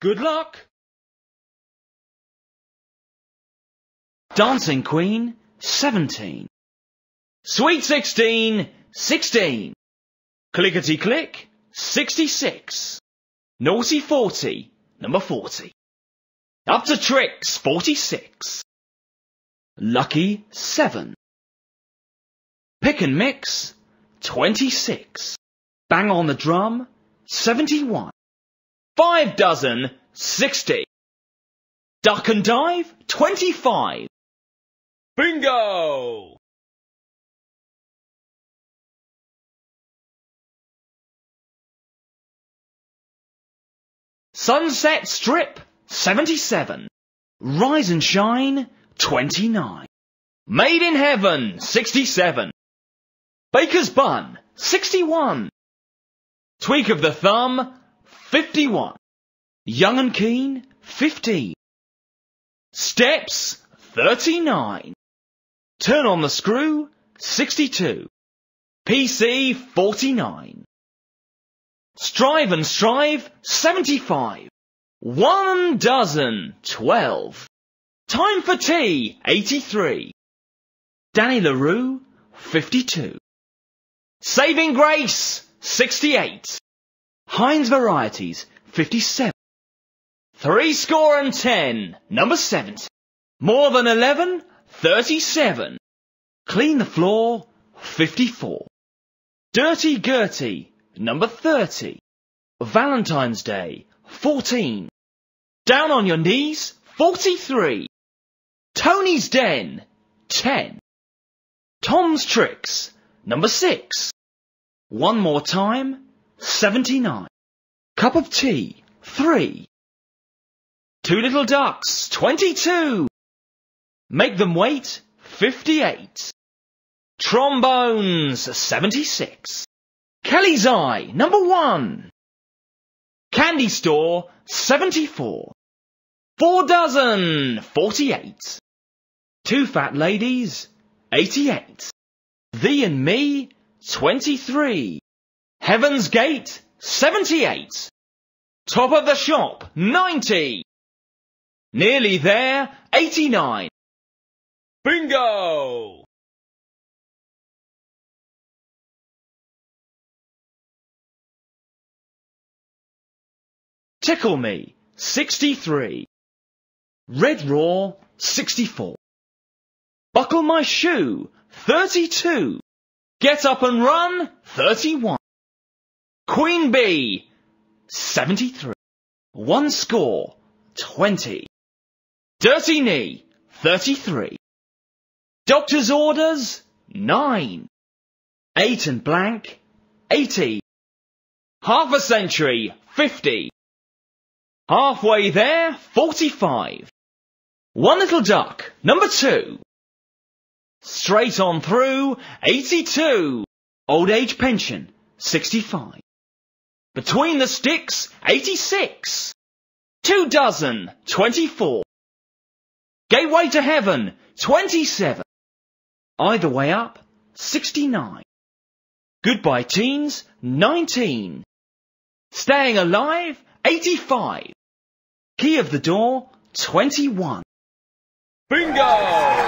Good luck! Dancing Queen, 17. Sweet 16, 16. Clickety click, 66. Naughty 40, number 40. Up to tricks, 46. Lucky 7. Pick and mix, 26. Bang on the drum, 71. Five dozen, 60. Duck and dive, 25. Bingo! Sunset Strip, 77. Rise and Shine, 29. Made in Heaven, 67. Baker's Bun, 61. Tweak of the Thumb, 51. Young and Keen, 15. Steps, 39. Turn on the Screw, 62. PC, 49. Strive and Strive, 75. One dozen, 12. Time for Tea, 83. Danny LaRue, 52. Saving Grace, 68. Heinz Varieties, 57. Three score and ten, number 70. More than 11, 37. Clean the floor, 54. Dirty Gertie, number 30. Valentine's Day, 14. Down on your knees, 43. Tony's Den, 10. Tom's Tricks, number 6. One more time, 79. Cup of tea, 3. Two little ducks, 22. Make them wait, 58. Trombones, 76. Kelly's Eye, number 1. Candy Store, 74. Four dozen, 48. Two fat ladies, 88. Thee and me, 23. Heaven's Gate, 78. Top of the shop, 90. Nearly there, 89. Bingo! Tickle Me, 63. Red Raw, 64. Buckle My Shoe, 32. Get Up and Run, 31. Queen Bee, 73. One Score, 20. Dirty Knee, 33. Doctor's Orders, 9. 8 and blank, 80. Half a century, 50. Halfway there, 45. One little duck, number 2. Straight on through, 82. Old age pension, 65. Between the sticks, 86. Two dozen, 24. Gateway to heaven, 27. Either way up, 69. Goodbye teens, 19. Staying alive, 85. Key of the door, 21. Bingo!